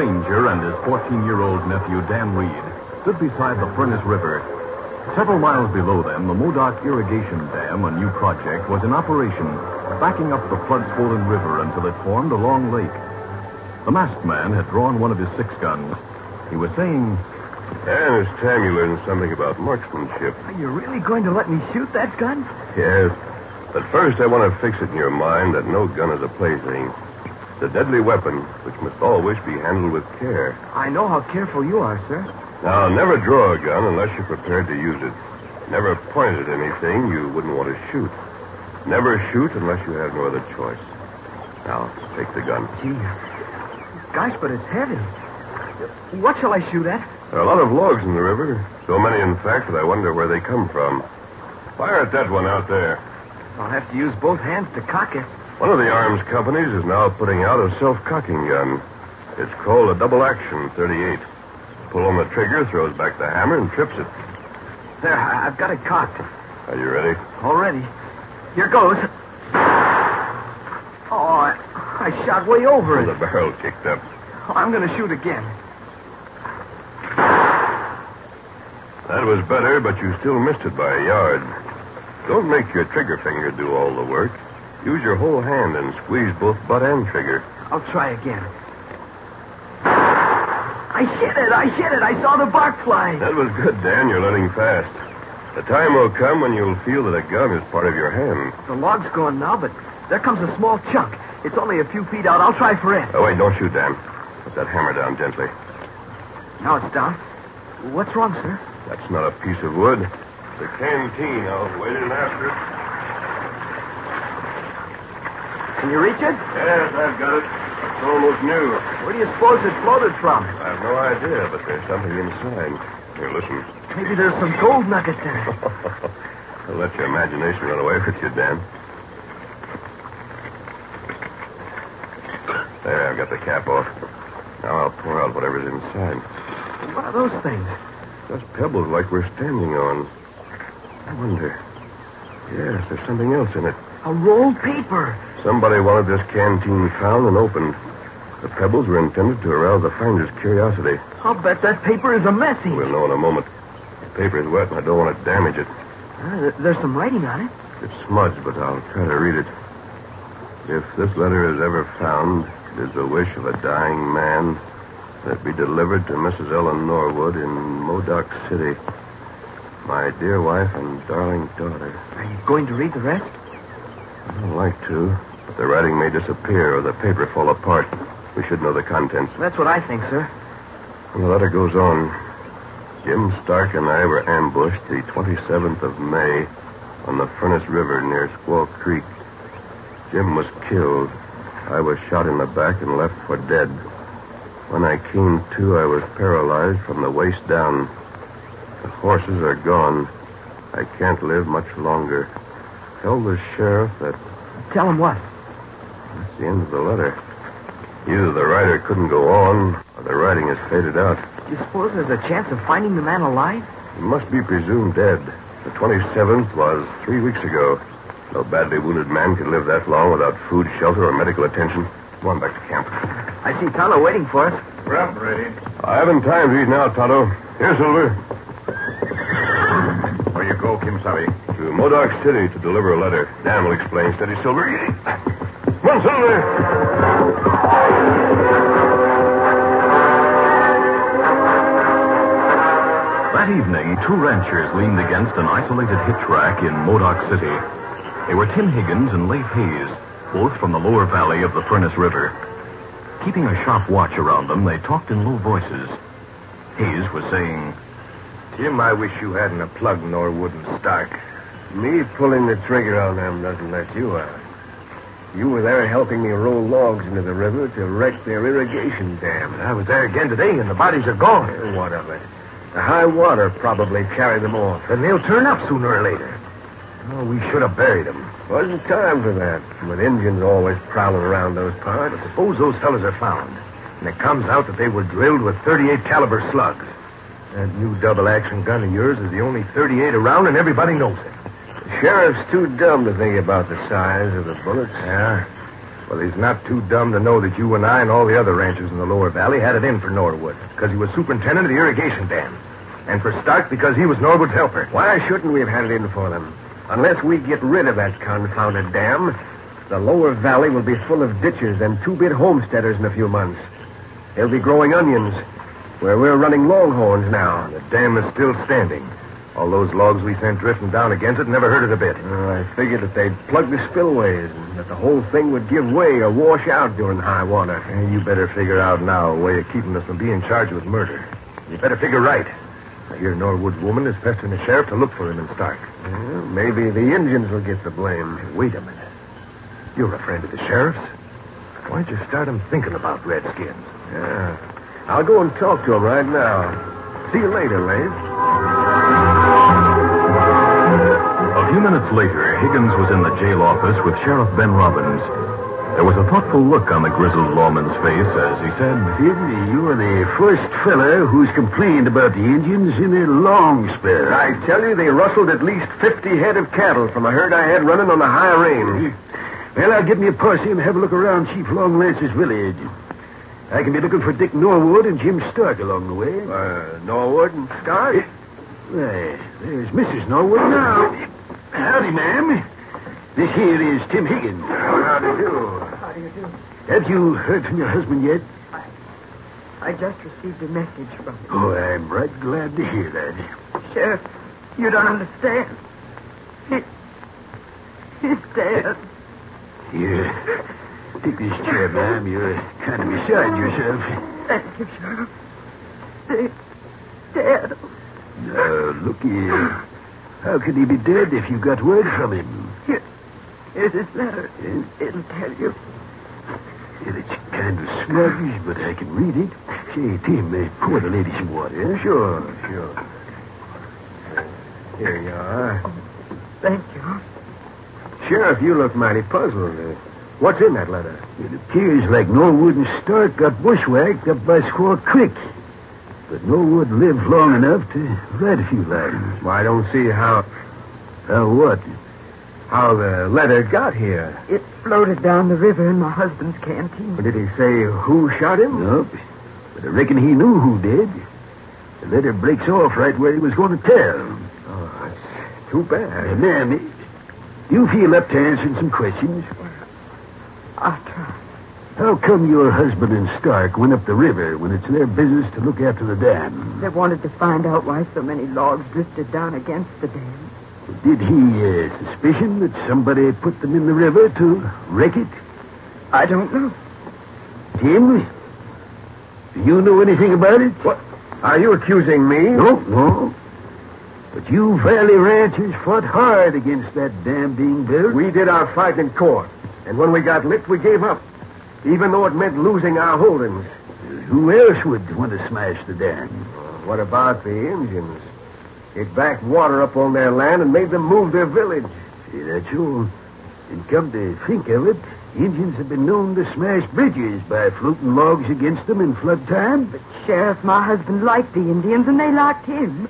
The Ranger and his 14-year-old nephew, Dan Reed, stood beside the Furnace River. Several miles below them, the Modoc Irrigation Dam, a new project, was in operation, backing up the flood-swollen river until it formed a long lake. The masked man had drawn one of his six guns. He was saying, Dan, it's time you learned something about marksmanship. Are you really going to let me shoot that gun? Yes. But first, I want to fix it in your mind that no gun is a plaything. It's a deadly weapon, which must always be handled with care. I know how careful you are, sir. Now, never draw a gun unless you're prepared to use it. Never point it at anything you wouldn't want to shoot. Never shoot unless you have no other choice. Now, take the gun. Gee, gosh, but it's heavy. What shall I shoot at? There are a lot of logs in the river. So many, in fact, that I wonder where they come from. Fire at that one out there. I'll have to use both hands to cock it. One of the arms companies is now putting out a self-cocking gun. It's called a double action 38. Pull on the trigger, throws back the hammer, and trips it. There, I- I've got it cocked. Are you ready? Already. Here goes. Oh, I, I shot way over Well, it. the barrel kicked up. I'm going to shoot again. That was better, but you still missed it by a yard. Don't make your trigger finger do all the work. Use your whole hand and squeeze both butt and trigger. I'll try again. I hit it! I hit it! I saw the bark fly. That was good, Dan. You're learning fast. The time will come when you'll feel that a gun is part of your hand. The log's gone now, but there comes a small chunk. It's only a few feet out. I'll try for it. Oh, wait, don't shoot, Dan. Put that hammer down gently. Now it's down. What's wrong, sir? That's not a piece of wood. It's a canteen. I'll wait in after it. Can you reach it? Yes, I've got it. It's almost new. Where do you suppose it floated from? I have no idea, but there's something inside. Here, listen. Maybe there's some gold nuggets in it. I'll let your imagination run away with you, Dan. There, I've got the cap off. Now I'll pour out whatever's inside. What are those things? Just pebbles like we're standing on. I wonder. Yes, there's something else in it. A rolled paper. Somebody wanted this canteen found and opened. The pebbles were intended to arouse the finder's curiosity. I'll bet that paper is a message. We'll know in a moment. The paper is wet and I don't want to damage it. Uh, there's some writing on it. It's smudged, but I'll try to read it. If this letter is ever found, it is the wish of a dying man that it be delivered to Mrs. Ellen Norwood in Modoc City. My dear wife and darling daughter. Are you going to read the rest? I don't like to, but the writing may disappear or the paper fall apart. We should know the contents. That's what I think, sir. And the letter goes on. Jim Stark and I were ambushed the 27th of May on the Furnace River near Squaw Creek. Jim was killed. I was shot in the back and left for dead. When I came to, I was paralyzed from the waist down. The horses are gone. I can't live much longer. Tell the sheriff that Tell him what? that's the end of the letter. Either the writer couldn't go on, or the writing has faded out. Do You suppose there's a chance of finding the man alive? He must be presumed dead. The 27th was three weeks ago. No badly wounded man could live that long without food, shelter, or medical attention. Come on back to camp. I see Tonto waiting for us. We're up, ready. I haven't time to eat now, Tonto. Here, Silver. Where you go, Kim Sabi? To Modoc City to deliver a letter. Dan will explain. Steady, Silver. Come on, Silver. That evening, two ranchers leaned against an isolated hitch rack in Modoc City. They were Tim Higgins and Leif Hayes, both from the lower valley of the Furnace River. Keeping a sharp watch around them, they talked in low voices. Hayes was saying, Jim, I wish you hadn't a plugged Norwood and Stark. Me pulling the trigger on them doesn't let you out. You were there helping me roll logs into the river to wreck their irrigation dam. I was there again today, and the bodies are gone. What of it? The high water probably carried them off. Then they'll turn up sooner or later. Oh, we should have buried them. Wasn't time for that. With Indians always prowling around those parts. But suppose those fellas are found, and it comes out that they were drilled with 38 caliber slugs. That new double action gun of yours is the only 38 around, and everybody knows it. Sheriff's too dumb to think about the size of the bullets. Yeah. Well, he's not too dumb to know that you and I and all the other ranchers in the lower valley had it in for Norwood because he was superintendent of the irrigation dam. And for Stark because he was Norwood's helper. Why shouldn't we have had it in for them? Unless we get rid of that confounded dam, the lower valley will be full of ditches and two-bit homesteaders in a few months. They'll be growing onions, where we're running longhorns now. The dam is still standing. All those logs we sent drifting down against it never hurt it a bit. Uh, I figured that they'd plug the spillways and that the whole thing would give way or wash out during high water. Hey, you better figure out now a way of keeping us from being charged with murder. You better figure right. I hear Norwood's woman is pestering the sheriff to look for him in Stark. Well, maybe the Indians will get the blame. Wait a minute. You're a friend of the sheriff's? Why don't you start him thinking about Redskins? Yeah. I'll go and talk to him right now. See you later, Leif. A few minutes later, Higgins was in the jail office with Sheriff Ben Robbins. There was a thoughtful look on the grizzled lawman's face as he said, Kid, you're the first feller who's complained about the Indians in a long spell. I tell you, they rustled at least 50 head of cattle from a herd I had running on the high range. Well, I'll get me a posse and have a look around Chief Long Lance's village. I can be looking for Dick Norwood and Jim Stark along the way. Uh, Norwood and Stark? Why, there's Mrs. Norwood now. Howdy, ma'am. This here is Tim Higgins. How do you do? How do you do? Have you heard from your husband yet? I just received a message from him. Oh, I'm right glad to hear that. Sheriff, you don't understand. He, he's dead. Here, take this chair, ma'am. You're kind of beside yourself. Thank you, Sheriff. He's dead. Now, look here. How can he be dead if you got word from him? Here, here's his letter. It'll tell you. Yeah, it's kind of smudged, but I can read it. Say, Tim, uh, pour the lady some water. huh? Sure, sure. Here you are. Thank you. Sheriff, you look mighty puzzled. Uh, what's in that letter? It appears like Norwood and Stark got bushwhacked up by Squaw Creek. But Norwood lived long enough to write a few lines. Well, I don't see how. How what? how the letter got here. It floated down the river in my husband's canteen. Did he say who shot him? Nope. But I reckon he knew who did. The letter breaks off right where he was going to tell. Oh, it's too bad. And Mammy, you feel up to answering some questions. I'll try. How come your husband and Stark went up the river when it's their business to look after the dam? They wanted to find out why so many logs drifted down against the dam. Did he uh, suspicion that somebody put them in the river to wreck it? I don't know. Tim, do you know anything about it? What? Are you accusing me? No, no. But you Valley ranchers fought hard against that dam being built. We did our fight in court. And when we got licked, we gave up. Even though it meant losing our holdings. Who else would want to smash the dam? Uh, what about the Indians? It backed water up on their land and made them move their village. See, that's all. And come to think of it, Indians have been known to smash bridges by floating logs against them in flood time. But, Sheriff, my husband liked the Indians, and they liked him.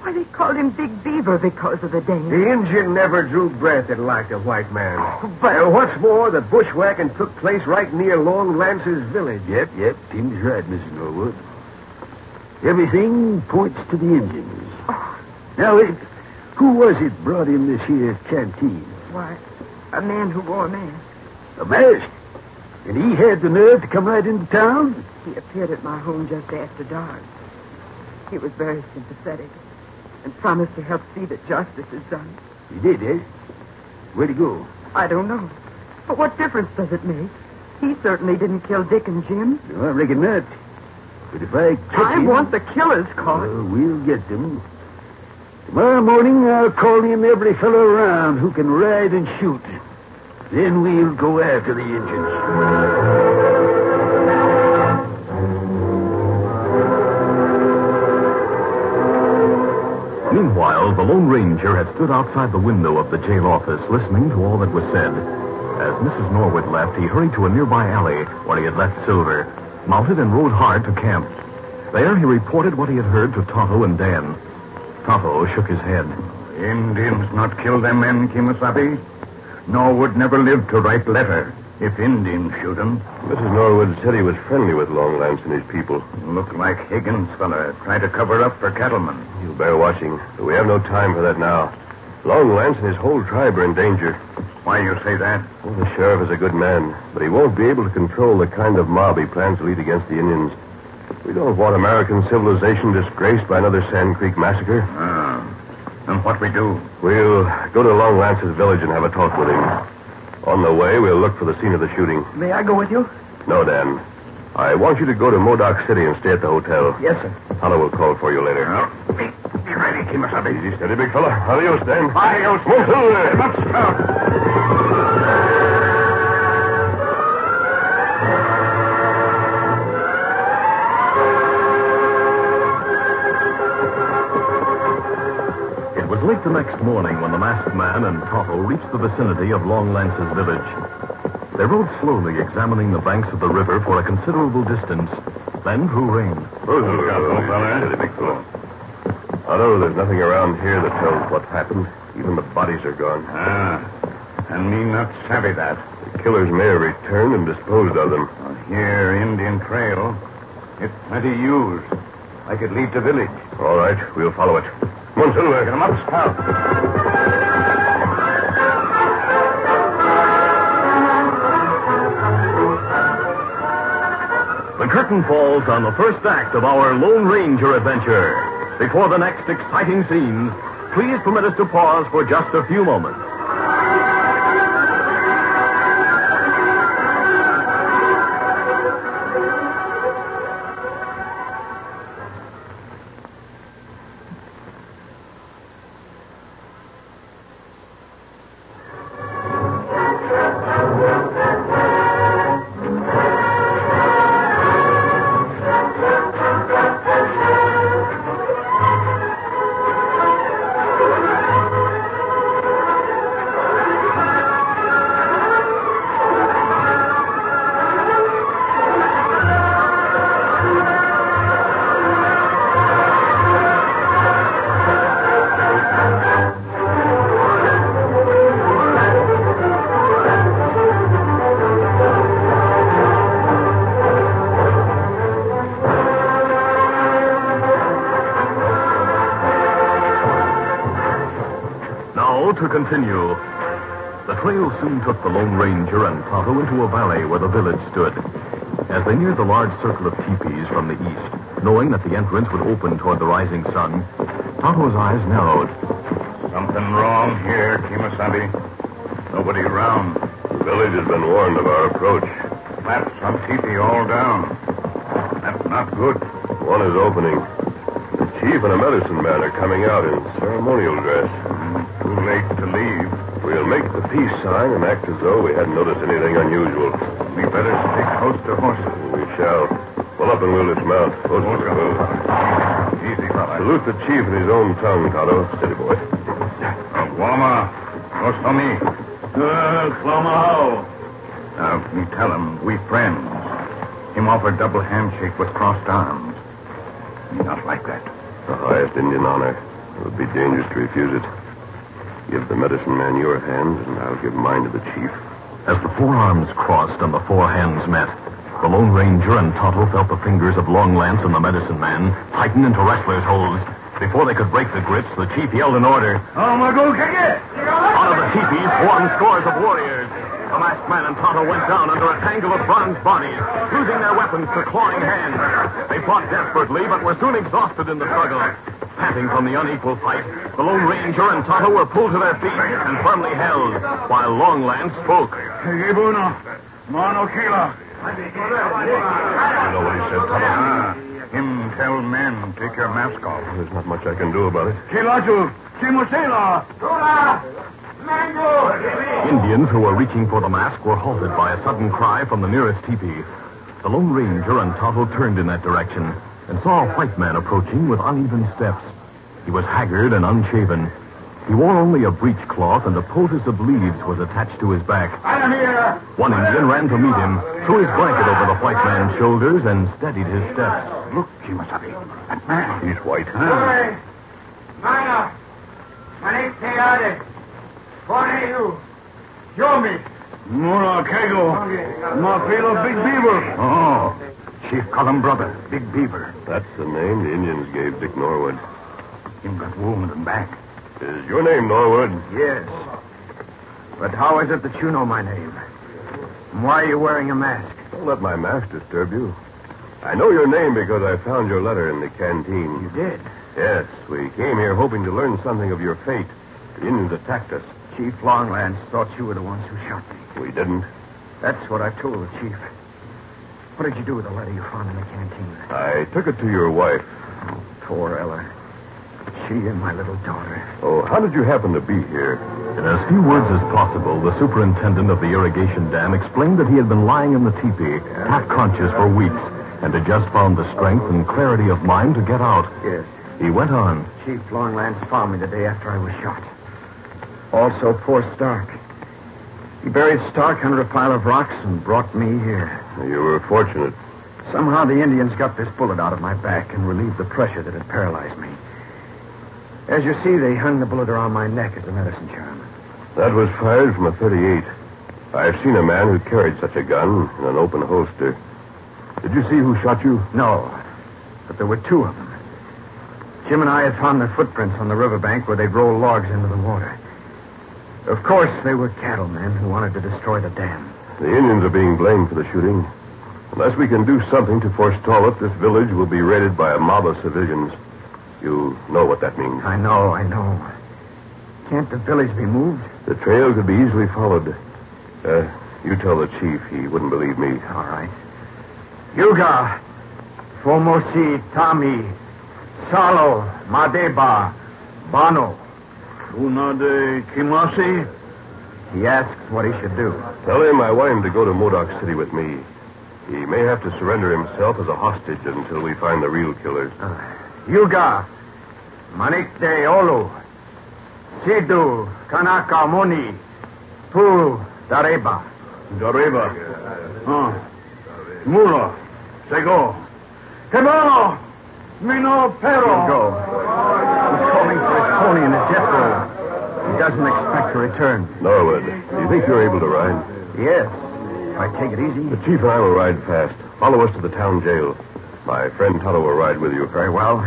Why, why they called him Big Beaver because of the dam. The Indian never drew breath and liked a white man. but- And what's more, the bushwhacking took place right near Long Lance's village. Yep, yep, Tim's right, Mrs. Norwood. Everything points to the Indians. Now, it, who was it brought in this here canteen? Why, a man who wore a mask. A mask? And he had the nerve to come right into town? He appeared at my home just after dark. He was very sympathetic and promised to help see that justice is done. He did, eh? Where'd he go? I don't know. But what difference does it make? He certainly didn't kill Dick and Jim. No, I reckon not. But if I catch I him... want the killers caught. Well, we'll get them. Tomorrow morning, I'll call in every fellow around who can ride and shoot. Then we'll go after the Indians. Meanwhile, the Lone Ranger had stood outside the window of the jail office listening to all that was said. As Mrs. Norwood left, he hurried to a nearby alley where he had left Silver, mounted and rode hard to camp. There he reported what he had heard to Tonto and Dan. Tonto shook his head. Indians not kill them men, Kimasabi. Norwood never lived to write letter. If Indians shoot him, Mrs. Norwood said he was friendly with Long Lance and his people. look like Higgins fella trying to cover up for cattlemen. He'll bear watching, but we have no time for that now. Long Lance and his whole tribe are in danger. Why you say that? Well, the sheriff is a good man, but he won't be able to control the kind of mob he plans to lead against the Indians. We don't want American civilization disgraced by another Sand Creek massacre. Ah. And what we do? We'll go to Long Lance's village and have a talk with him. On the way, we'll look for the scene of the shooting. May I go with you? No, Dan. I want you to go to Modoc City and stay at the hotel. Yes, sir. Hunter will call for you later. Well, be, be ready, Kimasabi. Easy, steady, big fella. Adios, Dan. Adios. Move through next morning when the masked man and Tonto reached the vicinity of Long Lance's village. They rode slowly, examining the banks of the river for a considerable distance, then drew rein. Look out, old fella. Steady. Otto, there's nothing around here that tells what happened. Even the bodies are gone. Ah. And me not savvy that. The killers may have returned and disposed of them. Well, here, Indian trail. It's plenty used. I could lead to village. All right, we'll follow it. The curtain falls on the first act of our Lone Ranger adventure. Before the next exciting scenes, please permit us to pause for just a few moments. To continue. The trail soon took the Lone Ranger and Tonto into a valley where the village stood. As they neared the large circle of teepees from the east, knowing that the entrance would open toward the rising sun, Tonto's eyes narrowed. Something wrong here, Kimasabi. Nobody around. The village has been warned of our approach. Maps on teepee all down. That's not good. One is opening. The chief and a medicine man are coming out in ceremonial dress. Too late to leave. We'll make the peace sign and act as though we hadn't noticed anything unusual. We better stick close to horses. We shall. Pull up and we'll dismount. Horses move. Easy, fella. Salute the chief in his own tongue, Tonto. Steady, boy. Wama. Ostomi. Uh, Now, me tell him we friends. Him offer double handshake with crossed arms. Me not like that. The highest Indian honor. It would be dangerous to refuse it. Give the medicine man your hand, and I'll give mine to the chief. As the four arms crossed and the four hands met, the Lone Ranger and Tonto felt the fingers of Long Lance and the medicine man tighten into wrestlers' holds. Before they could break the grips, the chief yelled an order. Oh, my go kick it! Out of the teepees swarmed scores of warriors. The masked man and Tonto went down under a tangle of bronze bodies, losing their weapons to clawing hands. They fought desperately, but were soon exhausted in the struggle. Panting from the unequal fight, the Lone Ranger and Tonto were pulled to their feet and firmly held, while Long Lance spoke. Ibuno. Mono Kila. You know what he said, Tonto? Ah, him tell men, take your mask off. There's not much I can do about it. Kilaju. Kimosela. Indians who were reaching for the mask were halted by a sudden cry from the nearest teepee. The Lone Ranger and Tonto turned in that direction and saw a white man approaching with uneven steps. He was haggard and unshaven. He wore only a breechcloth and a poultice of leaves was attached to his back. I'm here. One Indian ran to meet him, threw his blanket over the white man's shoulders, and steadied his steps. Look, Kimasabi. That man. He's white. Hey. My name's Teade. What are you? Show me. Mura Kego. Mafilo Big Beaver. Oh, Chief call him brother, Big Beaver. That's the name the Indians gave Dick Norwood. Him got wound in back. Is your name Norwood? Yes. But how is it that you know my name? And why are you wearing a mask? Don't let my mask disturb you. I know your name because I found your letter in the canteen. You did. Yes, we came here hoping to learn something of your fate. The Indians attacked us. Chief Long Lance thought you were the ones who shot me. We didn't. That's what I told the chief. What did you do with the letter you found in the canteen? I took it to your wife. Oh, poor Ella. She and my little daughter. Oh, how did you happen to be here? In as few words as possible, the superintendent of the irrigation dam explained that he had been lying in the teepee, half conscious for weeks, and had just found the strength and clarity of mind to get out. Yes. He went on. Chief Long Lance found me the day after I was shot. Also, poor Stark. He buried Stark under a pile of rocks and brought me here. You were fortunate. Somehow the Indians got this bullet out of my back and relieved the pressure that had paralyzed me. As you see, they hung the bullet around my neck as a medicine charm. That was fired from a 38. I've seen a man who carried such a gun in an open holster. Did you see who shot you? No, but there were two of them. Jim and I had found their footprints on the riverbank where they'd rolled logs into the water. Of course, they were cattlemen who wanted to destroy the dam. The Indians are being blamed for the shooting. Unless we can do something to forestall it, this village will be raided by a mob of civilians. You know what that means. I know, I know. Can't the village be moved? The trail could be easily followed. Uh, you tell the chief he wouldn't believe me. All right. Yuga, Fomosi, Tami, Salo, Madeba, Bano. Una de Kimasi. He asks what he should do. Tell him I want him to go to Modoc City with me. He may have to surrender himself as a hostage until we find the real killers. Uh, Yuga, Manik de Olu, Sidu, Kanaka Moni, Pu, Dareba. Dareba. Huh. Mula. Sego. Kebano. Mino Pero. Go. Pony in a jet roll. He doesn't expect to return. Norwood, do you think you're able to ride? Yes. If I take it easy. The chief and I will ride fast. Follow us to the town jail. My friend Tonto will ride with you. Very well.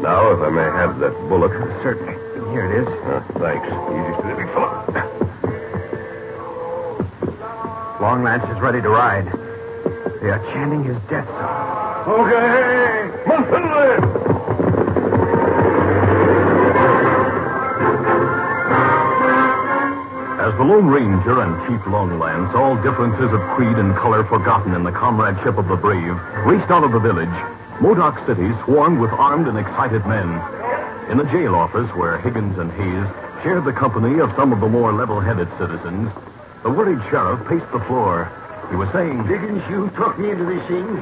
Now, if I may have that bullet. Certainly. Here it is. Uh, thanks. Easy, steady, big fellow. Long Lance is ready to ride. They are chanting his death song. Okay. Montanle! As the Lone Ranger and Chief Long Lance, all differences of creed and color forgotten in the comradeship of the brave, raced out of the village, Modoc City swarmed with armed and excited men. In the jail office, where Higgins and Hayes shared the company of some of the more level-headed citizens, the worried sheriff paced the floor. He was saying, Higgins, you talked me into this thing.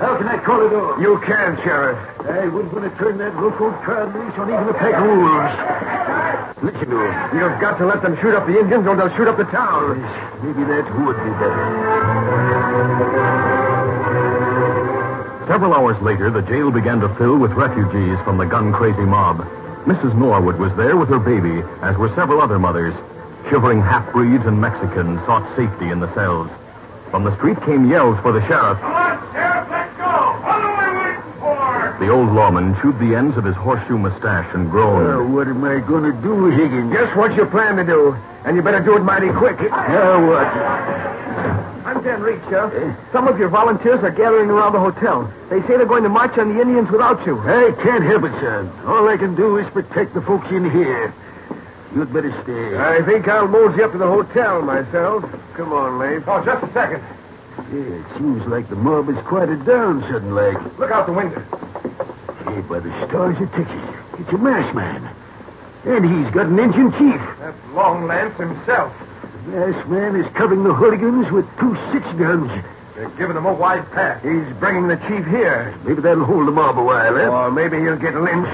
How can I call it off? You can, Sheriff. I wouldn't want to turn that local crowd loose on even a pack of wolves. Listen to him. You've got to let them shoot up the Indians or they'll shoot up the town. Maybe that would be better. Several hours later, the jail began to fill with refugees from the gun-crazy mob. Mrs. Norwood was there with her baby, as were several other mothers. Shivering half-breeds and Mexicans sought safety in the cells. From the street came yells for the sheriff. Come on, Sheriff, let's go. What are we waiting for? The old lawman chewed the ends of his horseshoe mustache and groaned. what am I going to do, Higgins? Just what you plan to do. And you better do it mighty quick. Now what? I'm Dan Reed, Sheriff. Some of your volunteers are gathering around the hotel. They say they're going to march on the Indians without you. I can't help it, son. All I can do is protect the folks in here. You'd better stay. I think I'll mosey up to the hotel myself. Come on, Leif. Oh, just a second. Yeah, it seems like the mob has quieted down sudden like. Look out the window. Hey, by the stars of Texas, it's a masked man. And he's got an Indian chief. That's Long Lance himself. The masked man is covering the hooligans with two six guns. They're giving him a wide path. He's bringing the chief here. Maybe that'll hold the mob a while, eh? Or maybe he'll get lynched.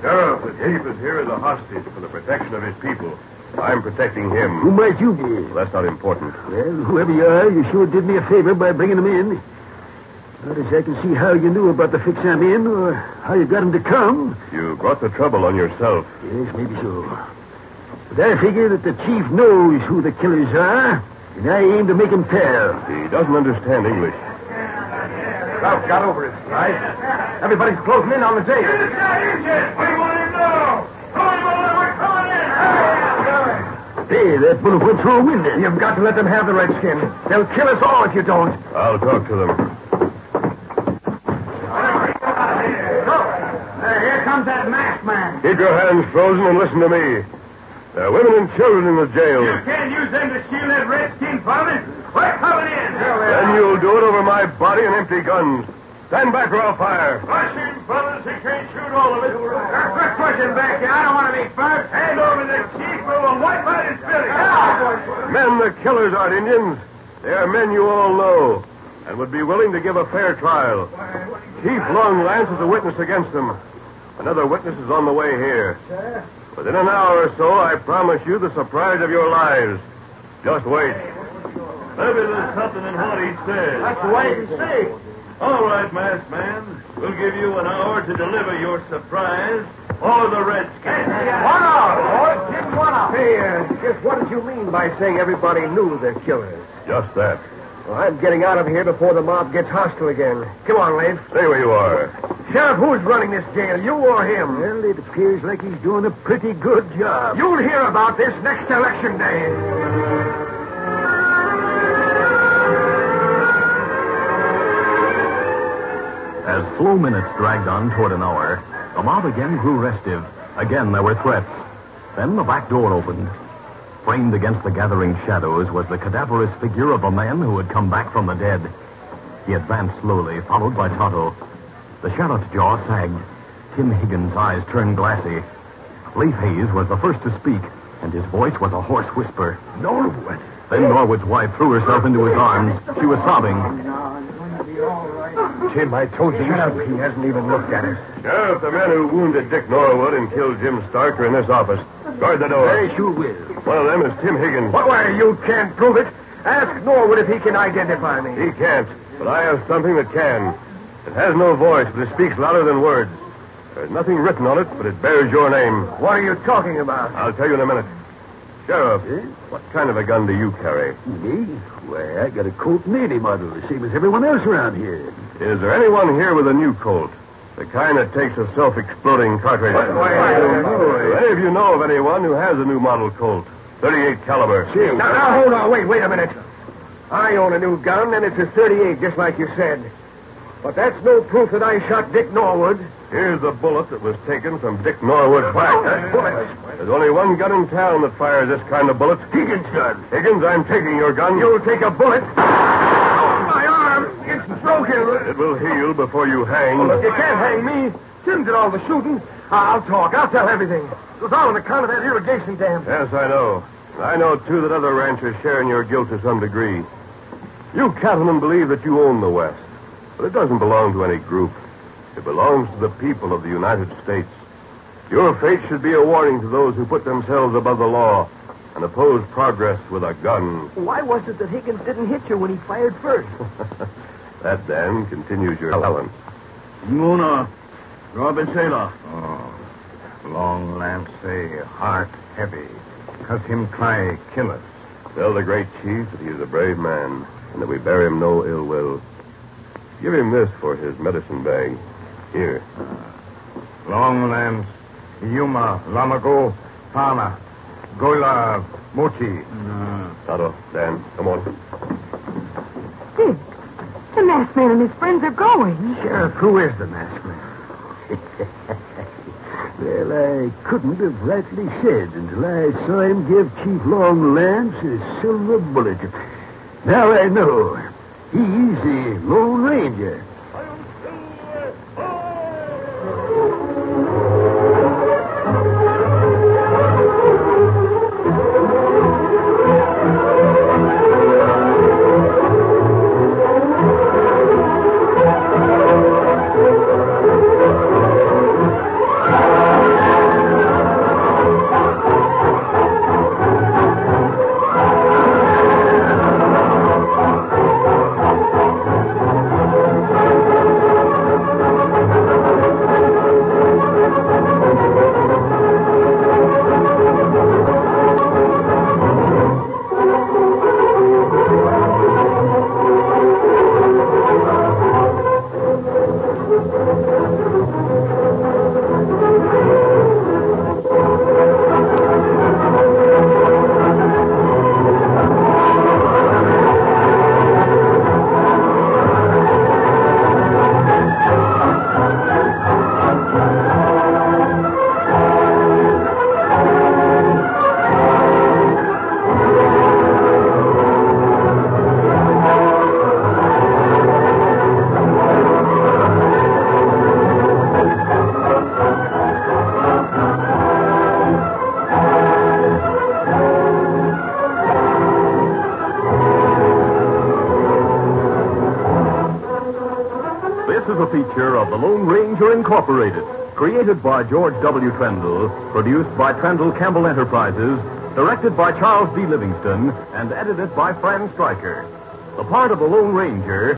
Sheriff, the chief is here as a hostage for the protection of his people. I'm protecting him. Who might you be? Well, that's not important. Well, whoever you are, you sure did me a favor by bringing him in. Not as I can see how you knew about the fix I'm in or how you got him to come. You brought the trouble on yourself. Yes, maybe so. But I figure that the chief knows who the killers are, and I aim to make him tell. He doesn't understand English. Ralph got over his side. Everybody's closing in on the jail. It's not Indians. We want him now. Throw him over. We're coming in. Hey, that bullet went through a window. You've got to let them have the redskin. They'll kill us all if you don't. I'll talk to them. here comes that masked man. Keep your hands frozen and listen to me. There are women and children in the jail. You can't use them to shield that redskin from us. We're coming in. Then you'll do it over my body and empty guns. Stand back or I'll fire. Rush him, fellas. He can't shoot all of us. Quit pushing back here. I don't want to be first. Hand over the chief or we'll wipe out his village. Men, the killers aren't Indians. They are men you all know and would be willing to give a fair trial. Chief Long Lance is a witness against them. Another witness is on the way here. Sir? Within an hour or so, I promise you the surprise of your lives. Just wait. Maybe there's something in what he says. Let's wait and see. All right, masked man. We'll give you an hour to deliver your surprise or the redskin. One hour, boys. Give one hour. Hey, uh, just what did you mean by saying everybody knew the killers? Just that. Well, I'm getting out of here before the mob gets hostile again. Come on, Leif. Stay where you are. Sheriff, who's running this jail, you or him? Well, it appears like he's doing a pretty good job. You'll hear about this next election day. As slow minutes dragged on toward an hour, the mob again grew restive. Again there were threats. Then the back door opened. Framed against the gathering shadows was the cadaverous figure of a man who had come back from the dead. He advanced slowly, followed by Tonto. The sheriff's jaw sagged. Tim Higgins' eyes turned glassy. Leif Hayes was the first to speak, and his voice was a hoarse whisper. Norwood. Then Norwood's wife threw herself into his arms. She was sobbing. Tim, I told you. Shut up. He hasn't even looked at us. Sheriff, the men who wounded Dick Norwood and killed Jim Stark are in this office. Guard the door. Yes, you will. One of them is Tim Higgins. What? Why, you can't prove it. Ask Norwood if he can identify me. He can't, but I have something that can. It has no voice, but it speaks louder than words. There's nothing written on it, but it bears your name. What are you talking about? I'll tell you in a minute. Sheriff, what kind of a gun do you carry? Me? Why, I got a Colt 80 model, the same as everyone else around here. Is there anyone here with a new Colt? The kind that takes a self-exploding cartridge. Do any of you know of anyone who has a new model Colt? 38 caliber. Now, now, hold on. Wait, wait a minute. I own a new gun, and it's a 38, just like you said. But that's no proof that I shot Dick Norwood. Here's a bullet that was taken from Dick Norwood's oh, back. There's only one gun in town that fires this kind of bullet. Higgins' gun. Higgins, I'm taking your gun. You'll take a bullet. Oh, my arm. It's broken. It will heal before you hang. Oh, look, you can't hang me. Tim did all the shooting. I'll talk. I'll tell everything. It was all on account of that irrigation dam. Yes, I know. I know, too, that other ranchers share in your guilt to some degree. You cattlemen believe that you own the West, but it doesn't belong to any group. It belongs to the people of the United States. Your fate should be a warning to those who put themselves above the law and oppose progress with a gun. Why was it that Higgins didn't hit you when he fired first? That, then, continues your talent. Muna, Robin Sailor. Oh, long lance say, heart heavy. Cut him try kill us. Tell the great chief that he is a brave man and that we bear him no ill will. Give him this for his medicine bag. Here. Long lance, Yuma, Lamago, Pana, Gola, Mochi. Tonto, Dan, come on. Dick, the masked man and his friends are going. Sheriff, who is the masked man? Well, I couldn't have rightly said until I saw him give Chief Long Lance a silver bullet. Now I know. He's the Lone Ranger. Incorporated, created by George W. Trendle, produced by Trendle Campbell Enterprises, directed by Charles D. Livingston, and edited by Fran Stryker. The part of the Lone Ranger